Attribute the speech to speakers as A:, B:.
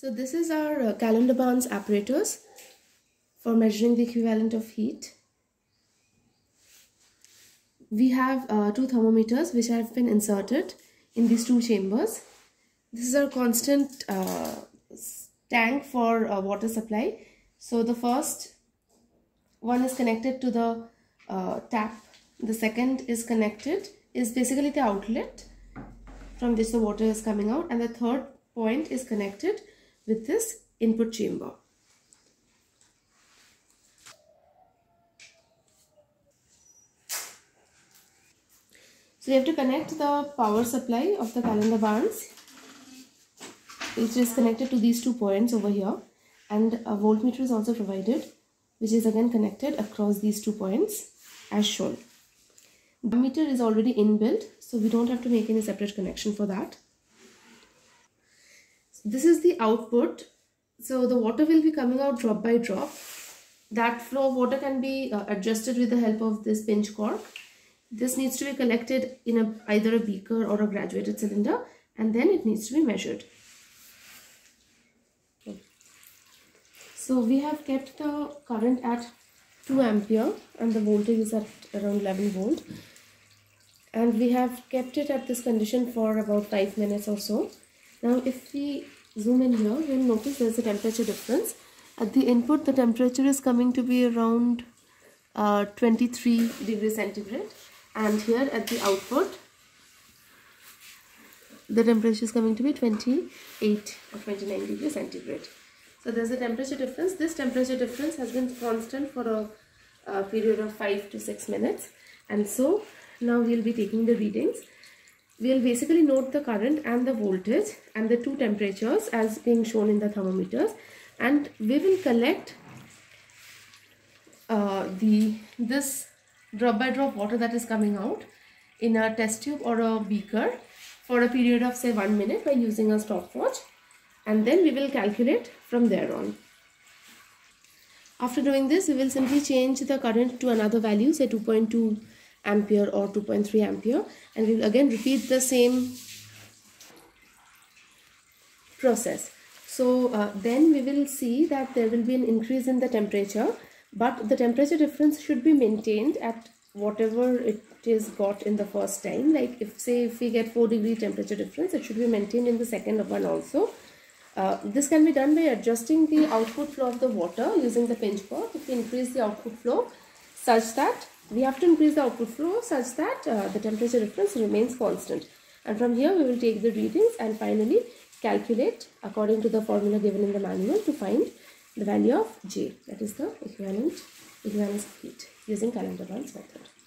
A: So this is our uh, Callendar Barnes apparatus for measuring the equivalent of heat. We have uh, two thermometers which have been inserted in these two chambers. This is our constant uh, tank for uh, water supply. So the first one is connected to the uh, tap. The second is connected is basically the outlet from which the water is coming out and the third point is connected with this input chamber. So we have to connect the power supply of the Callendar Barnes which is connected to these two points over here and a voltmeter is also provided which is again connected across these two points as shown. The meter is already inbuilt so we don't have to make any separate connection for that. This is the output. So the water will be coming out drop by drop. That flow of water can be uh, adjusted with the help of this pinch cork. This needs to be collected in a, either a beaker or a graduated cylinder and then it needs to be measured. So we have kept the current at 2 ampere and the voltage is at around 11 volt and we have kept it at this condition for about 5 minutes or so. Now if we zoom in here, you'll notice there's a temperature difference. At the input, the temperature is coming to be around uh, 23 degrees centigrade and here at the output, the temperature is coming to be 28 or 29 degrees centigrade. So there's a temperature difference. This temperature difference has been constant for a, a period of 5 to 6 minutes. And so now we'll be taking the readings. We'll basically note the current and the voltage and the two temperatures as being shown in the thermometers. And we will collect uh, the this drop by drop water that is coming out in a test tube or a beaker for a period of say one minute by using a stopwatch and then we will calculate from there on. After doing this, we will simply change the current to another value, say 2.2 ampere or 2.3 ampere and we will again repeat the same process. So uh, then we will see that there will be an increase in the temperature but the temperature difference should be maintained at whatever it is got in the first time like if say if we get 4 degree temperature difference it should be maintained in the second one also uh, this can be done by adjusting the output flow of the water using the pinch cork. If we increase the output flow such that we have to increase the output flow such that uh, the temperature difference remains constant. And from here we will take the readings and finally calculate according to the formula given in the manual to find the value of J that is the equivalent equivalence heat using Callendar Barnes method.